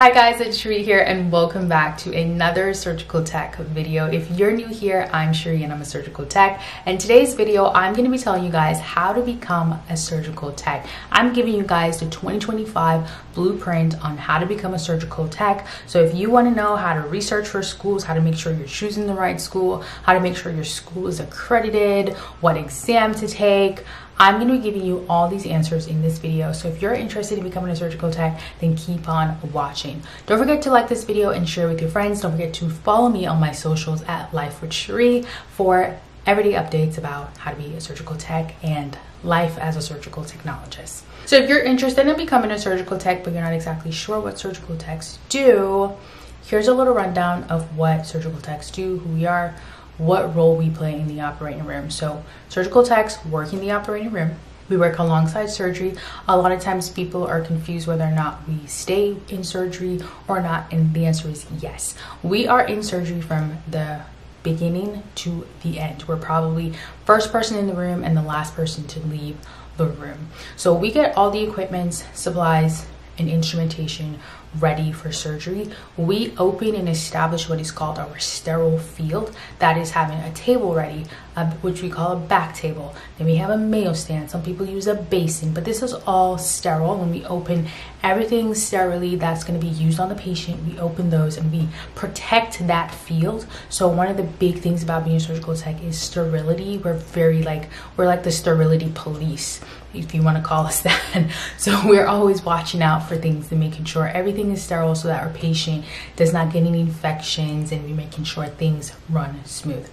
Hi guys, it's Sheree here and welcome back to another surgical tech video. If you're new here, I'm Sheree and I'm a surgical tech. And today's video, I'm gonna be telling you guys how to become a surgical tech. I'm giving you guys the 2025 blueprint on how to become a surgical tech. So if you wanna know how to research for schools, how to make sure you're choosing the right school, how to make sure your school is accredited, what exam to take, I'm going to be giving you all these answers in this video. So if you're interested in becoming a surgical tech, then keep on watching. Don't forget to like this video and share with your friends. Don't forget to follow me on my socials at Life with Sheree for everyday updates about how to be a surgical tech and life as a surgical technologist. So if you're interested in becoming a surgical tech, but you're not exactly sure what surgical techs do, here's a little rundown of what surgical techs do, who we are, what role we play in the operating room. So surgical techs work in the operating room. We work alongside surgery. A lot of times people are confused whether or not we stay in surgery or not, and the answer is yes. We are in surgery from the beginning to the end. We're probably first person in the room and the last person to leave the room. So we get all the equipment, supplies, and instrumentation ready for surgery, we open and establish what is called our sterile field. That is having a table ready, uh, which we call a back table. Then we have a Mayo stand. Some people use a basin, but this is all sterile. When we open everything sterilely that's going to be used on the patient, we open those and we protect that field. So one of the big things about being a surgical tech is sterility. We're very like, we're like the sterility police if you want to call us that. So we're always watching out for things and making sure everything is sterile so that our patient does not get any infections and we're making sure things run smooth.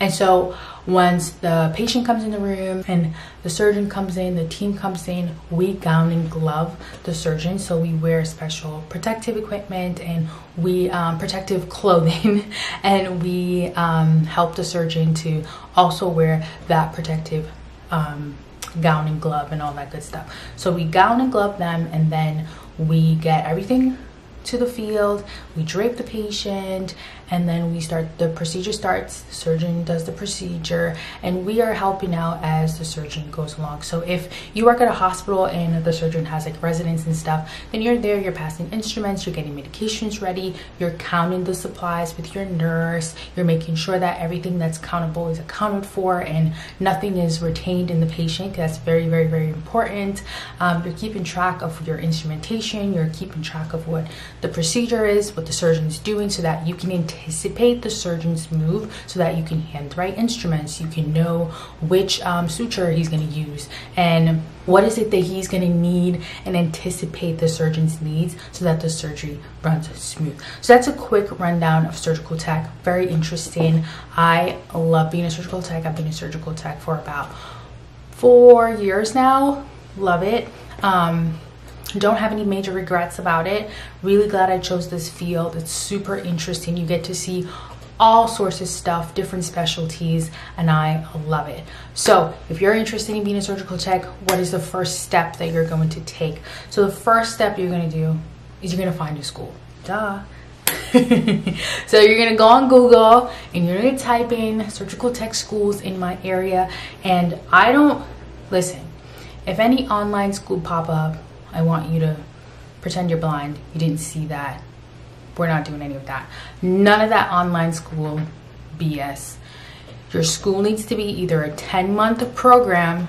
And so once the patient comes in the room and the surgeon comes in, the team comes in, we gown and glove the surgeon. So we wear special protective equipment and we um, protective clothing and we um, help the surgeon to also wear that protective um, gown and glove and all that good stuff. So we gown and glove them and then we get everything to the field, we drape the patient, and then we start the procedure starts surgeon does the procedure and we are helping out as the surgeon goes along. So if you work at a hospital and the surgeon has like residents and stuff then you're there you're passing instruments you're getting medications ready you're counting the supplies with your nurse you're making sure that everything that's countable is accounted for and nothing is retained in the patient. That's very very very important. Um, you're keeping track of your instrumentation you're keeping track of what the procedure is what the surgeon's doing so that you can anticipate the surgeon's move so that you can hand right instruments, you can know which um, suture he's going to use, and what is it that he's going to need and anticipate the surgeon's needs so that the surgery runs smooth. So that's a quick rundown of surgical tech. Very interesting. I love being a surgical tech. I've been a surgical tech for about four years now. Love it. Um, don't have any major regrets about it. Really glad i chose this field. It's super interesting. You get to see all sorts of stuff different specialties and i love it. So if you're interested in being a surgical tech what is the first step that you're going to take? So the first step you're going to do is you're going to find a school. Duh. So you're gonna go on Google and you're gonna type in surgical tech schools in my area. And I don't listen. If any online school pop up, I want you to pretend you're blind. You didn't see that. We're not doing any of that. None of that online school BS. Your school needs to be either a 10 month program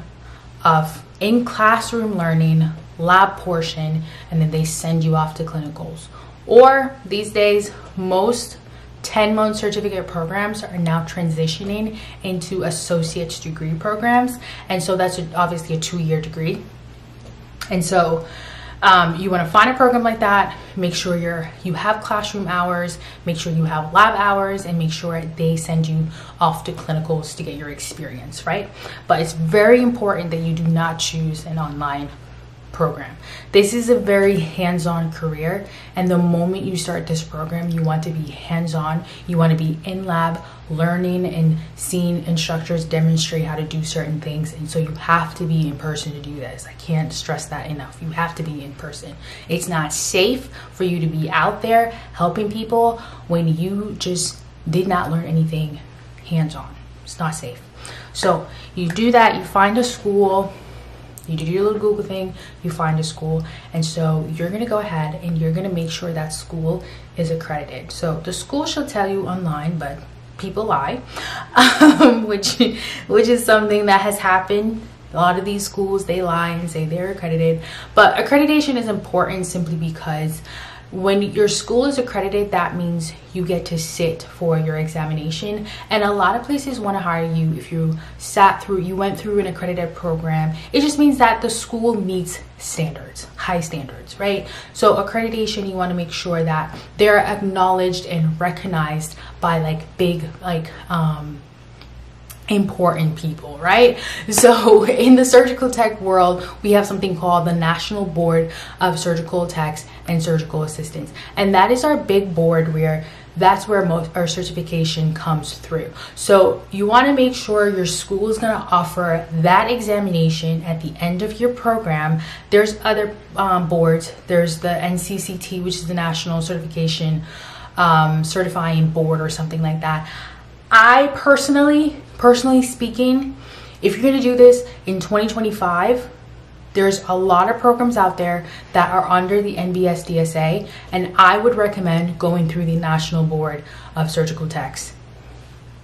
of in classroom learning, lab portion, and then they send you off to clinicals. Or these days, most 10 month certificate programs are now transitioning into associate's degree programs. And so that's obviously a two year degree. And so um, you want to find a program like that make sure you're you have classroom hours make sure you have lab hours and make sure they send you off to clinicals to get your experience right? But it's very important that you do not choose an online program. This is a very hands on career, and the moment you start this program, you want to be hands on. You want to be in lab, learning and seeing instructors demonstrate how to do certain things. And so you have to be in person to do this. I can't stress that enough. You have to be in person. It's not safe for you to be out there helping people when you just did not learn anything hands on. It's not safe. So you do that, you find a school You do your little Google thing, you find a school, and so you're gonna go ahead and you're gonna make sure that school is accredited. So the school shall tell you online, but people lie, um, which which is something that has happened. A lot of these schools they lie and say they're accredited, but accreditation is important simply because when your school is accredited that means you get to sit for your examination. And a lot of places want to hire you if you sat through you went through an accredited program. It just means that the school meets standards high standards right? So accreditation you want to make sure that they're acknowledged and recognized by like big like um important people, right? So in the surgical tech world, we have something called the National Board of Surgical Techs and Surgical Assistants. And that is our big board where that's where most our certification comes through. So you want to make sure your school is going to offer that examination at the end of your program. There's other um, boards. There's the NCCT, which is the National Certification um, Certifying Board or something like that. I personally, personally speaking, if you're gonna do this in 2025, there's a lot of programs out there that are under the NBSTSA, and I would recommend going through the National Board of Surgical Techs.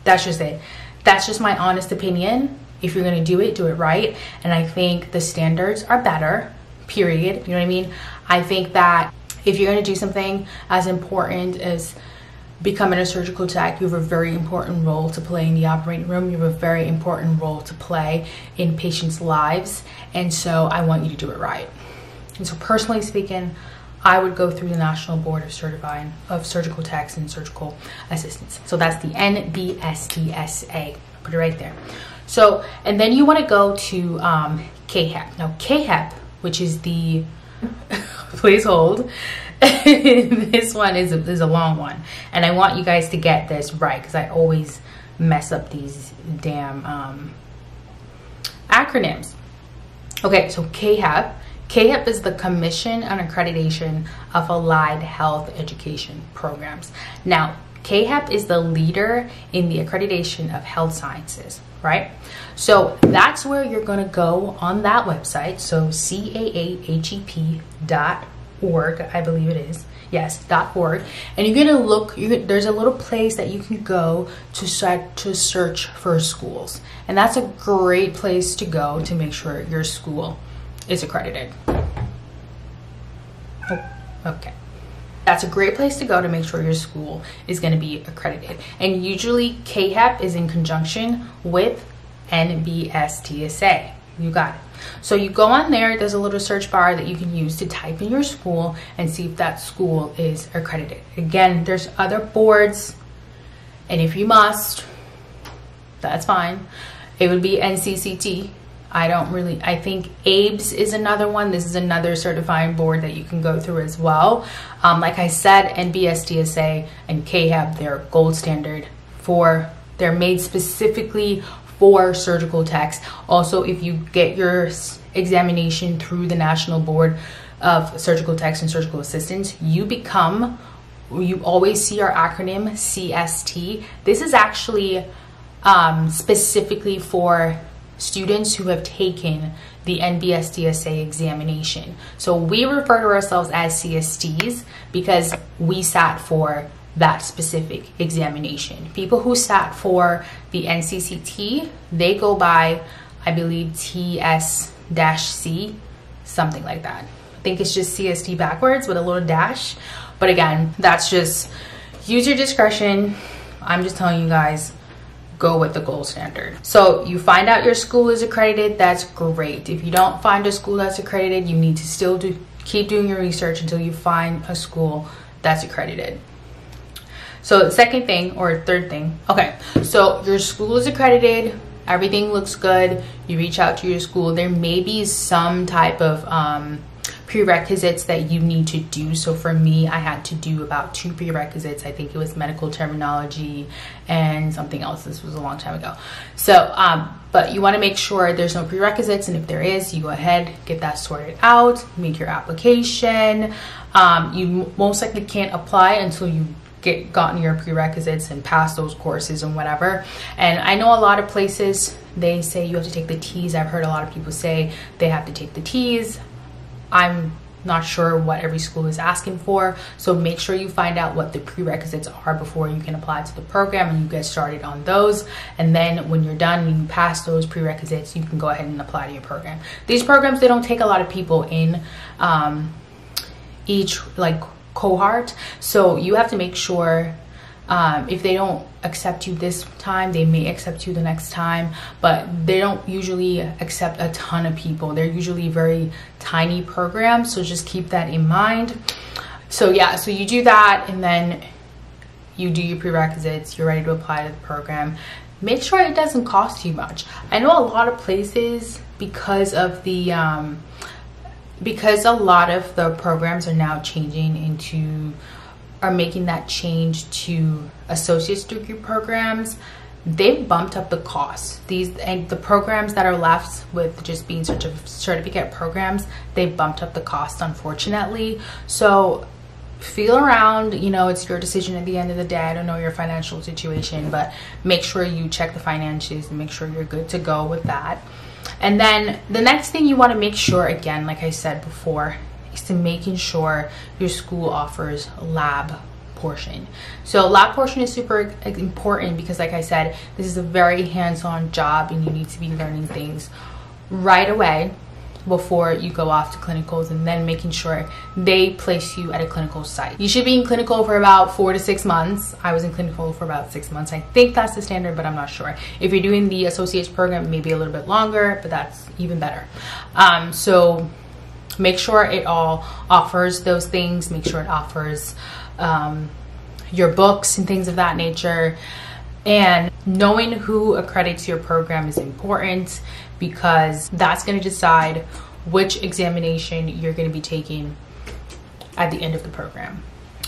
That's just it. That's just my honest opinion. If you're gonna do it, do it right. And I think the standards are better, period. You know what I mean? I think that if you're gonna do something as important as becoming a surgical tech, you have a very important role to play in the operating room. You have a very important role to play in patients' lives. And so I want you to do it right. And so personally speaking, I would go through the National Board of Certifying of Surgical Techs and Surgical Assistants. So that's the NBSTSA. Put it right there. So, and then you want to go to um, CAAHEP. Now, CAAHEP, which is the, please hold, this one is a, is a long one. And I want you guys to get this right because I always mess up these damn um, acronyms. Okay, so CAAHEP. CAAHEP is the Commission on Accreditation of Allied Health Education Programs. Now, CAAHEP is the leader in the accreditation of health sciences, right? So that's where you're going to go on that website. So C-A-A-H-E-P dot org i believe it is. Yes dot org. And you're gonna look you there's a little place that you can go to start to search for schools. And that's a great place to go to make sure your school is accredited. Oh, okay. That's a great place to go to make sure your school is going to be accredited. And usually CAAHEP is in conjunction with NBSTSA you got it. So you go on there, there's a little search bar that you can use to type in your school and see if that school is accredited. Again, there's other boards, and if you must, that's fine. It would be NCCT. I don't really, I think ABHES is another one. This is another certifying board that you can go through as well. Um, like I said, NBSTSA and CAAHEP, they're gold standard for, they're made specifically for surgical techs. Also, if you get your examination through the National Board of Surgical Techs and Surgical Assistants, you become, you always see our acronym CST. This is actually um, specifically for students who have taken the NBSTSA examination. So we refer to ourselves as CSTs because we sat for that specific examination. People who sat for the NCCT, they go by, I believe, TS-C, something like that. I think it's just CST backwards with a little dash. But again, that's just use your discretion. I'm just telling you guys, go with the gold standard. So you find out your school is accredited, that's great. If you don't find a school that's accredited, you need to still do keep doing your research until you find a school that's accredited. So second thing or third thing, okay, so your school is accredited, everything looks good, you reach out to your school, there may be some type of um, prerequisites that you need to do. So for me, I had to do about two prerequisites. I think it was medical terminology and something else. This was a long time ago. So, um, but you want to make sure there's no prerequisites. And if there is, you go ahead, get that sorted out, make your application. Um, you most likely can't apply until you get gotten your prerequisites and passed those courses and whatever. And I know a lot of places they say you have to take the TEAS. I've heard a lot of people say they have to take the TEAS. I'm not sure what every school is asking for. So make sure you find out what the prerequisites are before you can apply to the program and you get started on those. And then when you're done and you pass those prerequisites, you can go ahead and apply to your program. These programs, they don't take a lot of people in um, each like cohort. So you have to make sure um, if they don't accept you this time, they may accept you the next time, but they don't usually accept a ton of people. They're usually very tiny programs, so just keep that in mind. So yeah, so you do that and then you do your prerequisites, you're ready to apply to the program. Make sure it doesn't cost you much. I know a lot of places because of the um, because a lot of the programs are now changing into are making that change to associate's degree programs they've bumped up the cost. These and the programs that are left with just being a certificate programs they've bumped up the cost unfortunately. So feel around you know it's your decision at the end of the day. I don't know your financial situation but make sure you check the finances and make sure you're good to go with that and then the next thing you want to make sure again like i said before is to making sure your school offers lab portion. So lab portion is super important because like i said this is a very hands-on job and you need to be learning things right away before you go off to clinicals and then making sure they place you at a clinical site. You should be in clinical for about four to six months. I was in clinical for about six months. I think that's the standard, but I'm not sure. If you're doing the associates program, maybe a little bit longer, but that's even better. Um, so make sure it all offers those things. Make sure it offers um, your books and things of that nature. And knowing who accredits your program is important because that's going to decide which examination you're going to be taking at the end of the program.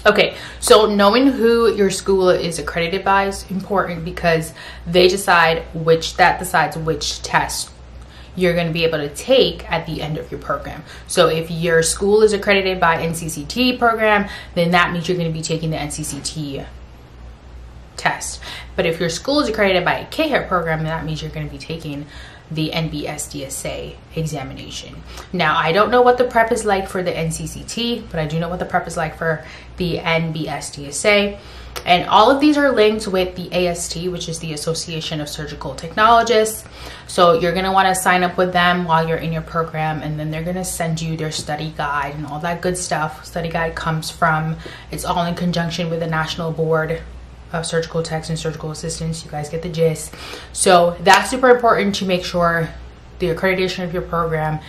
Okay, so knowing who your school is accredited by is important because they decide which, that decides which test you're going to be able to take at the end of your program. So if your school is accredited by NCCT program, then that means you're going to be taking the NCCT test. But if your school is accredited by a CAAHEP program, then that means you're going to be taking the NBSTSA examination. Now, I don't know what the prep is like for the NCCT, but I do know what the prep is like for the NBSTSA. And all of these are linked with the AST, which is the Association of Surgical Technologists. So you're gonna wanna sign up with them while you're in your program, and then they're gonna send you their study guide and all that good stuff. Study guide comes from, it's all in conjunction with the National Board of surgical techs and surgical assistants. You guys get the gist. So that's super important to make sure the accreditation of your program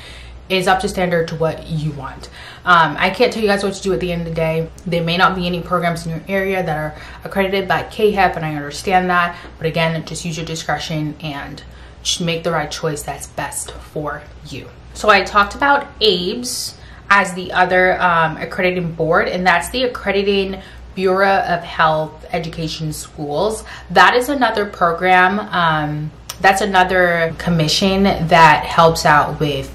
is up to standard to what you want. Um, I can't tell you guys what to do at the end of the day. There may not be any programs in your area that are accredited by CAAHEP, and I understand that. But again, just use your discretion and make the right choice that's best for you. So I talked about ABHES as the other um, accrediting board, and that's the accrediting Bureau of Health Education Schools. That is another program. Um, that's another commission that helps out with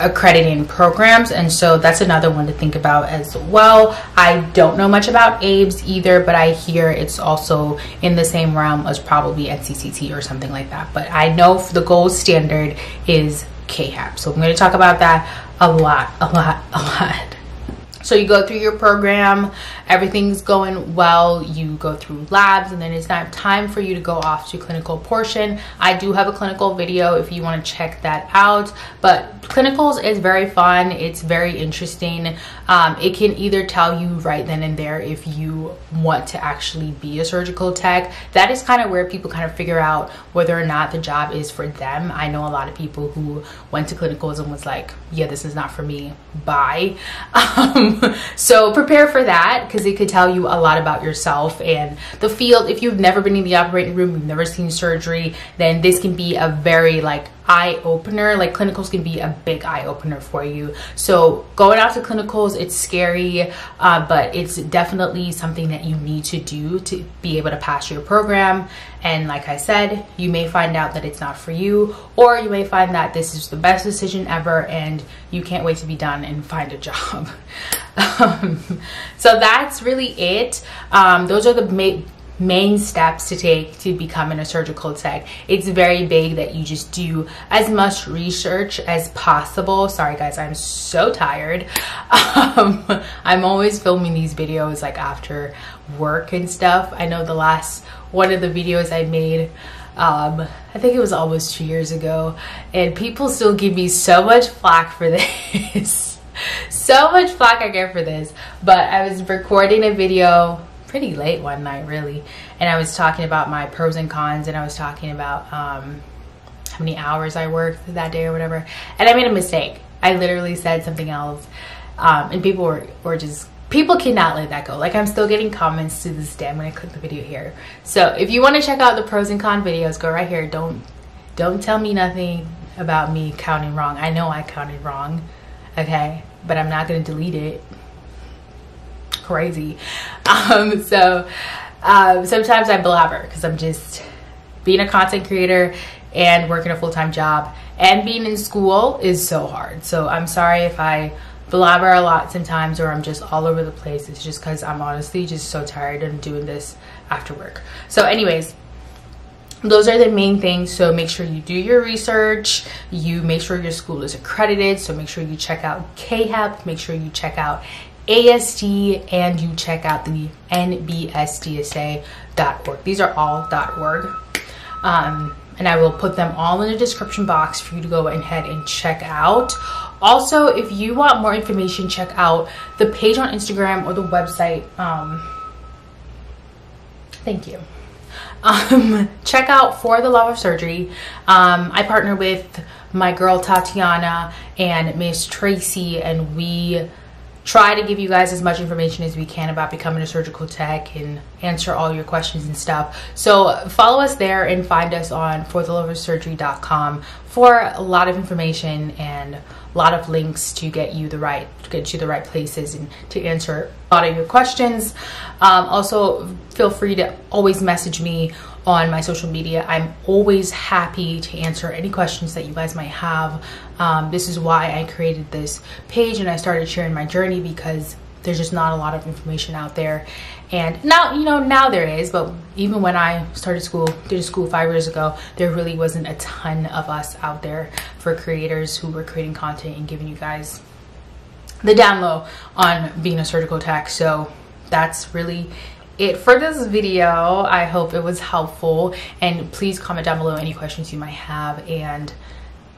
accrediting programs and so that's another one to think about as well i don't know much about ABHES either but i hear it's also in the same realm as probably ncct or something like that but i know the gold standard is CAAHEP so i'm going to talk about that a lot a lot a lot so you go through your program, everything's going well, you go through labs, and then it's not time for you to go off to clinical portion. I do have a clinical video if you want to check that out, but clinicals is very fun. It's very interesting. Um, it can either tell you right then and there if you want to actually be a surgical tech. That is kind of where people kind of figure out whether or not the job is for them. I know a lot of people who went to clinicals and was like, yeah, this is not for me, bye. Um, so prepare for that because it could tell you a lot about yourself and the field. If you've never been in the operating room, you've never seen surgery, then this can be a very like eye opener. Like clinicals can be a big eye opener for you. So going out to clinicals, it's scary, uh, but it's definitely something that you need to do to be able to pass your program. And like I said, you may find out that it's not for you, or you may find that this is the best decision ever and you can't wait to be done and find a job. um, so that's really it. Um, those are the main main steps to take to becoming a surgical tech. It's very big that you just do as much research as possible. Sorry guys, I'm so tired. Um, I'm always filming these videos like after work and stuff. I know the last one of the videos I made um, I think it was almost two years ago and people still give me so much flack for this. so much flack I get for this. But I was recording a video pretty late one night really. And I was talking about my pros and cons and I was talking about um, how many hours I worked that day or whatever. And I made a mistake. I literally said something else. Um, and people were, were just people cannot let that go. Like I'm still getting comments to this day. I'm gonna click the video here. So if you want to check out the pros and cons videos go right here. Don't don't tell me nothing about me counting wrong. I know I counted wrong okay? But I'm not gonna delete it crazy. Um, so um, sometimes I blabber because I'm just being a content creator and working a full-time job and being in school is so hard. So I'm sorry if I blabber a lot sometimes or I'm just all over the place. It's just because I'm honestly just so tired of doing this after work. So anyways, those are the main things so make sure you do your research you make sure your school is accredited so make sure you check out CAAHEP make sure you check out AST and you check out the nbstsa.org. These are all .org. Um, and I will put them all in the description box for you to go ahead and check out. Also, if you want more information, check out the page on Instagram or the website. Um, thank you. Um, check out For the Love of Surgery. Um, I partner with my girl Tatiana and Miss Tracy, and we try to give you guys as much information as we can about becoming a surgical tech and answer all your questions and stuff. So follow us there and find us on fortheloveofsurgery.com for a lot of information and a lot of links to get you the right to get you the right places and to answer a lot of your questions. Um, also, feel free to always message me on my social media. I'm always happy to answer any questions that you guys might have. Um, this is why I created this page and I started sharing my journey because there's just not a lot of information out there. And now, you know, now there is, but even when I started school, did school five years ago, there really wasn't a ton of us out there for creators who were creating content and giving you guys the down low on being a surgical tech. So that's really it for this video. I hope it was helpful and please comment down below any questions you might have and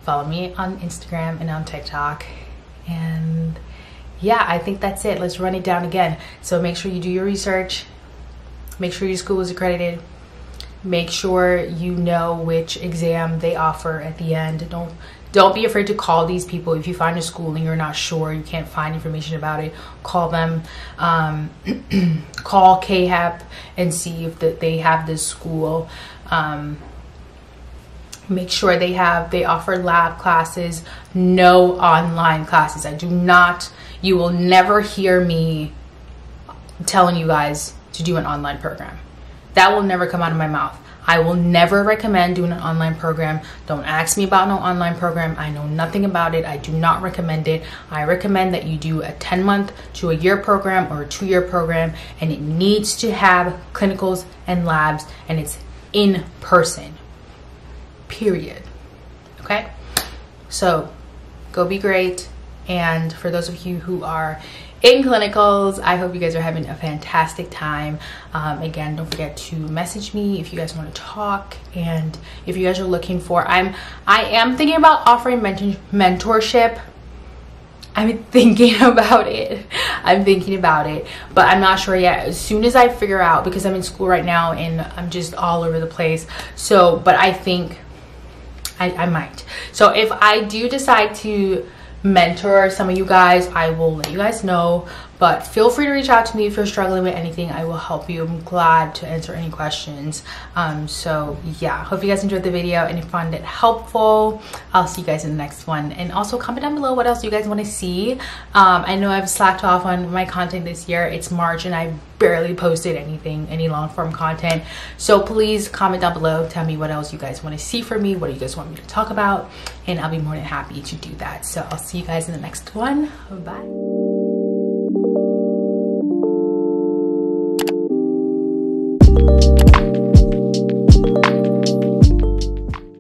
follow me on Instagram and on TikTok. And yeah, I think that's it. Let's run it down again. So make sure you do your research. Make sure your school is accredited. Make sure you know which exam they offer at the end. Don't don't be afraid to call these people. If you find a school and you're not sure you can't find information about it call them. Um, call CAAHEP and see if that they have this school. Um, make sure they have they offer lab classes no online classes. I do not you will never hear me telling you guys to do an online program. That will never come out of my mouth I will never recommend doing an online program. Don't ask me about no online program. I know nothing about it. I do not recommend it. I recommend that you do a 10 month to a year program or a two year program and it needs to have clinicals and labs and it's in person, period. Okay? So go be great. And for those of you who are in clinicals. I hope you guys are having a fantastic time. Um, again, don't forget to message me if you guys want to talk and if you guys are looking for, I'm, I am thinking about offering mentor mentorship. I'm thinking about it. I'm thinking about it, but I'm not sure yet. As soon as I figure out, because I'm in school right now and I'm just all over the place. So, but I think I, I might. So if I do decide to mentor some of you guys, I will let you guys know. But feel free to reach out to me if you're struggling with anything. I will help you. I'm glad to answer any questions. Um, so yeah, hope you guys enjoyed the video and you found it helpful. I'll see you guys in the next one. And also comment down below what else you guys want to see. Um, I know I've slacked off on my content this year. It's March and I barely posted anything, any long form content. So please comment down below. Tell me what else you guys want to see from me. What do you guys want me to talk about? And I'll be more than happy to do that. So I'll see you guys in the next one. Bye.